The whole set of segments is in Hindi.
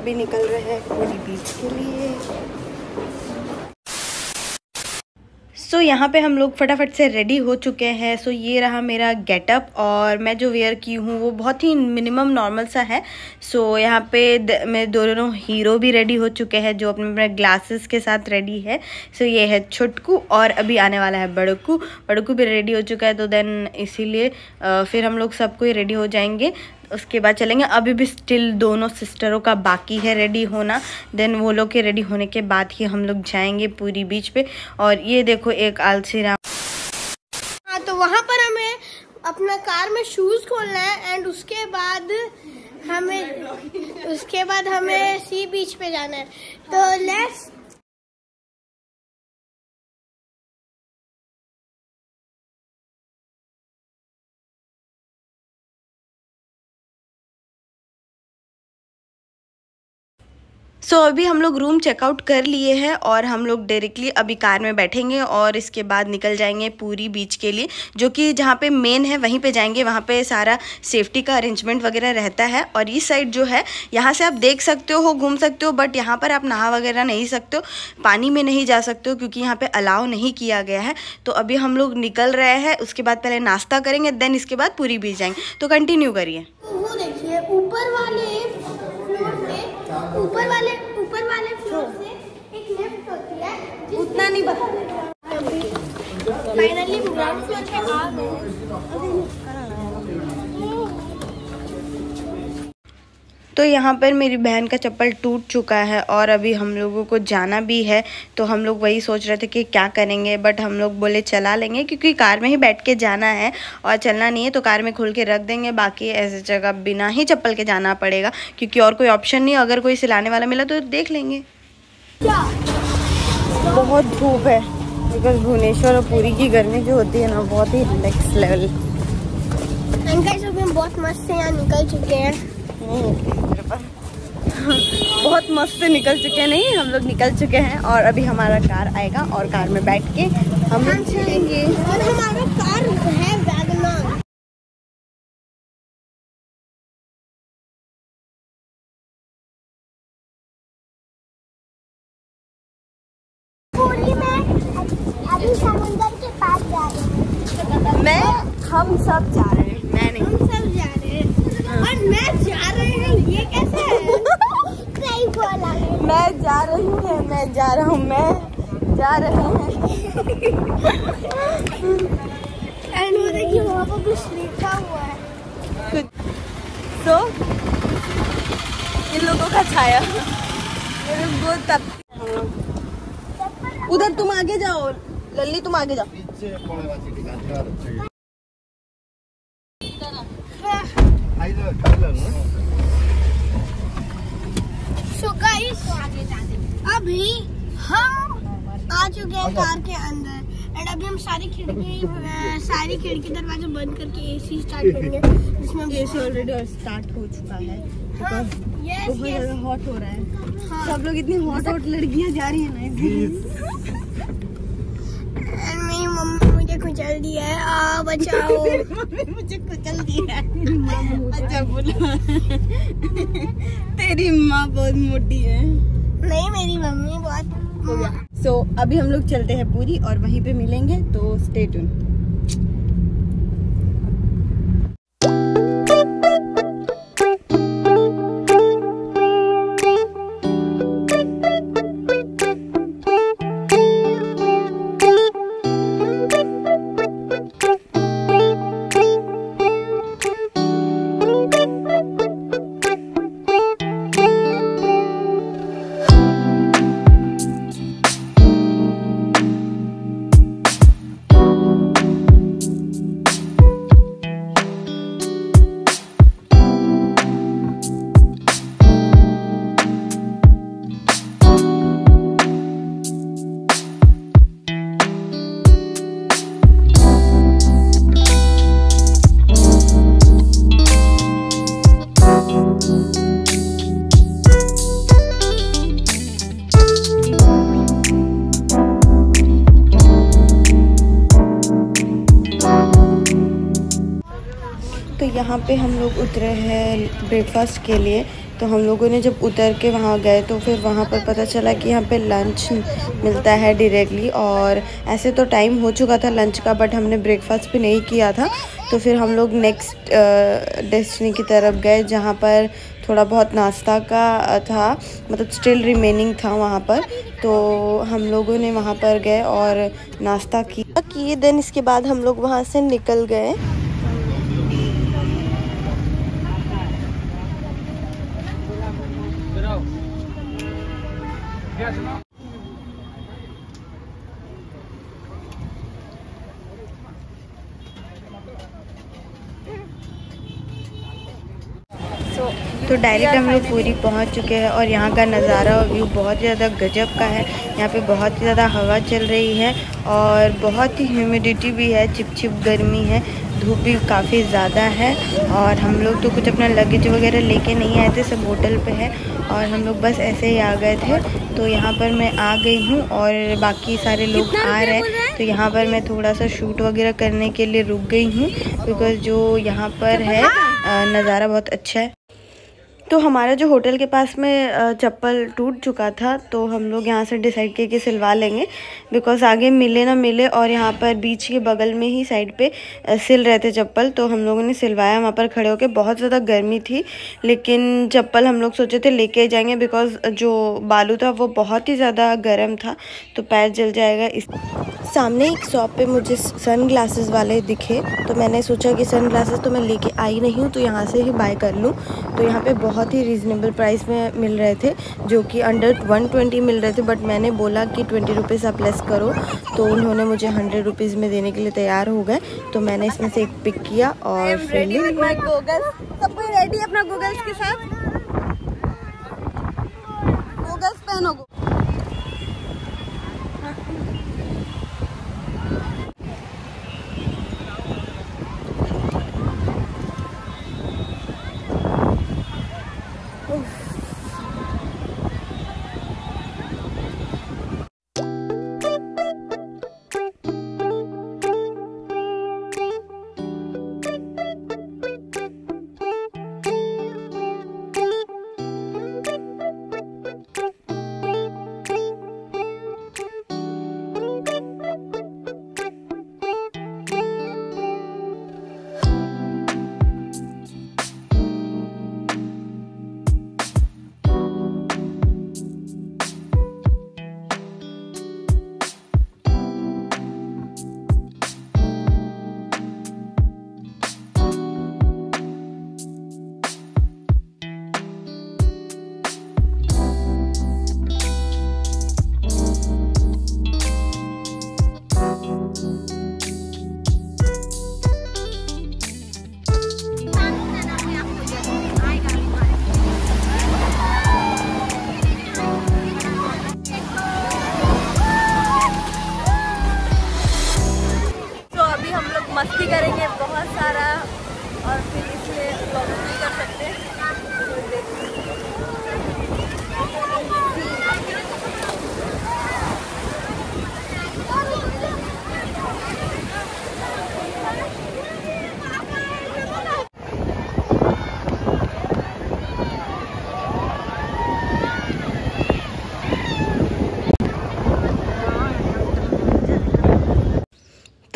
अभी निकल रहे हैं पूरी बीच के लिए। सो so, यहाँ पे हम लोग फटाफट से रेडी हो चुके हैं। सो so, ये रहा मेरा गेटअप और मैं जो वेयर की हूँ वो बहुत ही मिनिमम नॉर्मल सा है। सो so, यहाँ पे मेरे दोनों हीरो भी रेडी हो चुके हैं जो अपने अपने ग्लासेस के साथ रेडी है। सो so, ये है छुटकू और अभी आने वाला है बड़कू। बड़कू भी रेडी हो चुका है तो देन इसीलिए फिर हम लोग सबको ही रेडी हो जाएँगे। उसके बाद चलेंगे। अभी भी स्टिल दोनों सिस्टरों का बाकी है रेडी होना। देन वो लोग के रेडी होने के बाद ही हम लोग जाएँगे पूरी बीच पे। और ये देखो एक आलसी राम हाँ तो वहाँ पर हमें अपना कार में शूज़ खोलना है एंड उसके बाद हमें उसके बाद हमें सी बीच पे जाना है। तो लेट्स सो so, अभी हम लोग रूम चेकआउट कर लिए हैं और हम लोग डायरेक्टली अभी कार में बैठेंगे और इसके बाद निकल जाएँगे पूरी बीच के लिए जो कि जहाँ पे मेन है वहीं पे जाएँगे। वहाँ पे सारा सेफ्टी का अरेंजमेंट वगैरह रहता है और इस साइड जो है यहाँ से आप देख सकते हो घूम सकते हो बट यहाँ पर आप नहा वगैरह नहीं सकते हो पानी में नहीं जा सकते हो क्योंकि यहाँ पर अलाउ नहीं किया गया है। तो अभी हम लोग निकल रहे हैं उसके बाद पहले नाश्ता करेंगे देन इसके बाद पूरी बीच जाएँगे। तो कंटिन्यू करिए। ऊपर वाले ऊपर वाले ऊपर वाले फ्लोर से एक लिफ्ट होती है उतना नहीं बता फाइनली आ गए। तो यहाँ पर मेरी बहन का चप्पल टूट चुका है और अभी हम लोगों को जाना भी है तो हम लोग वही सोच रहे थे कि क्या करेंगे बट हम लोग बोले चला लेंगे क्योंकि कार में ही बैठ के जाना है और चलना नहीं है तो कार में खोल के रख देंगे बाकी ऐसे जगह बिना ही चप्पल के जाना पड़ेगा क्योंकि और कोई ऑप्शन नहीं अगर कोई सिलाने वाला मिला तो देख लेंगे। बहुत धूप है। बिकॉज़ भुवनेश्वर और पूरी की गर्मी जो होती है ना बहुत ही नेक्स्ट लेवल हम बहुत मस्त से यहाँ निकल चुके हैं। बहुत मस्त से निकल चुके हैं। नहीं हम लोग निकल चुके हैं और अभी हमारा कार आएगा और कार में बैठ के हम लोग चलेंगे। और हमारा कार है वैगनर पूरी में अभी समुंदर के पास जा रहे हैं मैं हम सब जा रहे हैं। मैं नहीं। हम सब जा रहे हैं। और मैं जा रहे हैं। ये कैसे है? सही बोला मैं जा रही हूँ मैं जा रहा हूँ मैं जा रही हूँ। एंड वो देखिए वहाँ पर कुछ लिखा हुआ है। तो इन लोगों का छाया। वो तब उधर तुम आगे जाओ लल्ली तुम आगे जाओ। सो गाइस अभी हम आ चुके हैं कार के अंदर। एंड अभी हम सारी खिड़की सारी खिड़की दरवाजे बंद करके एसी स्टार्ट करेंगे जिसमें एसी ऑलरेडी स्टार्ट हो चुका है। हाँ, बहुत yes, yes, ज़्यादा हॉट हो रहा है। हाँ। सब लोग इतनी हॉट हॉट लड़कियाँ जा रही है ना इसलिए एंड मेरी मम्मी मुझे कुचल दिया है आ बचाओ। मुझे कुचल दिया है। अच्छा बोला। तेरी माँ बहुत मोटी है। नहीं मेरी मम्मी बहुत सो so, अभी हम लोग चलते हैं पूरी और वहीं पे मिलेंगे तो स्टेट ट्यून यहाँ पे हम लोग उतरे हैं ब्रेकफास्ट के लिए तो हम लोगों ने जब उतर के वहाँ गए तो फिर वहाँ पर पता चला कि यहाँ पे लंच मिलता है डायरेक्टली और ऐसे तो टाइम हो चुका था लंच का बट हमने ब्रेकफास्ट भी नहीं किया था। तो फिर हम लोग नेक्स्ट डेस्टिनी की तरफ़ गए, जहाँ पर थोड़ा बहुत नाश्ता का था मतलब स्टिल रिमेनिंग था वहाँ पर। तो हम लोगों ने वहाँ पर गए और नाश्ता किया। किए देन इसके बाद हम लोग वहाँ से निकल गए। तो डायरेक्ट हम लोग पूरी पहुँच चुके हैं और यहाँ का नज़ारा और व्यू बहुत ज़्यादा गजब का है। यहाँ पे बहुत ही ज़्यादा हवा चल रही है और बहुत ही ह्यूमिडिटी भी है चिपचिप गर्मी है धूप भी काफ़ी ज़्यादा है और हम लोग तो कुछ अपना लगेज वगैरह लेके नहीं आए थे सब होटल पे है और हम लोग बस ऐसे ही आ गए थे। तो यहाँ पर मैं आ गई हूँ और बाकी सारे लोग आ रहे हैं। तो यहाँ पर मैं थोड़ा सा शूट वगैरह करने के लिए रुक गई हूँ बिकॉज़ जो यहाँ पर है नज़ारा बहुत अच्छा है। तो हमारा जो होटल के पास में चप्पल टूट चुका था तो हम लोग यहाँ से डिसाइड किए कि सिलवा लेंगे। बिकॉज़ आगे मिले ना मिले और यहाँ पर बीच के बगल में ही साइड पे सिल रहे थे चप्पल तो हम लोगों ने सिलवाया। वहाँ पर खड़े होकर बहुत ज़्यादा गर्मी थी, लेकिन चप्पल हम लोग सोचे थे लेके जाएँगे बिकॉज़ जो बालू था वो बहुत ही ज़्यादा गर्म था तो पैर जल जाएगा। इस सामने एक शॉप पे मुझे सन ग्लासेस वाले दिखे तो मैंने सोचा कि सन ग्लासेस तो मैं लेके आई नहीं हूँ तो यहाँ से ही बाय कर लूँ। तो यहाँ पे बहुत ही रीज़नेबल प्राइस में मिल रहे थे जो कि अंडर वन ट्वेंटी मिल रहे थे बट मैंने बोला कि ट्वेंटी रुपीज़ आप लेस करो। तो उन्होंने मुझे हंड्रेड रुपीज़ में देने के लिए तैयार हो गए। तो मैंने इसमें से एक पिक किया और फिर सब कोई रेडी अपना गूगल्स के साथ? गूगल्स पहनो।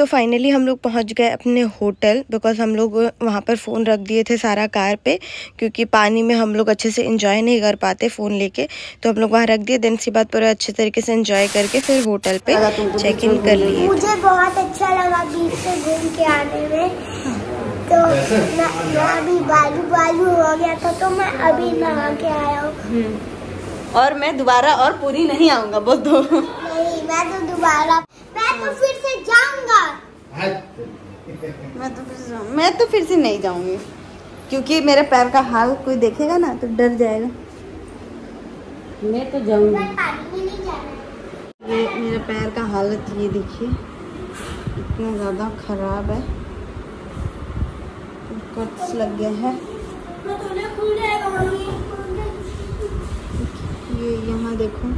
तो फाइनली हम लोग पहुँच गए अपने होटल बिकॉज़ हम लोग वहाँ पर फ़ोन रख दिए थे सारा कार पे क्योंकि पानी में हम लोग अच्छे से इंजॉय नहीं कर पाते फ़ोन लेके। तो हम लोग वहाँ रख दिए दिन सी बात पूरा अच्छे तरीके से इंजॉय करके फिर होटल पे चेक इन कर लिए। मुझे बहुत अच्छा लगा बीच से घूम के आने में। तो मैं, मैं अभी बालू बालू हो गया था तो मैं अभी नहा के आया हूँ। और मैं दोबारा और पूरी नहीं आऊँगा बोल दो। नहीं मैं तो दोबारा मैं तो फिर से जाऊँगा। मैं तो फिर से मैं तो फिर से नहीं जाऊँगी। क्योंकि मेरे पैर का हाल कोई देखेगा ना तो डर जाएगा। मैं तो जाऊँगी। मैं पानी में नहीं जाना ये मेरे पैर का हालत ये देखिए इतना ज़्यादा खराब है। कट्स लग गए हैं। मैं तो खुल जाएगा ये यहाँ देखो।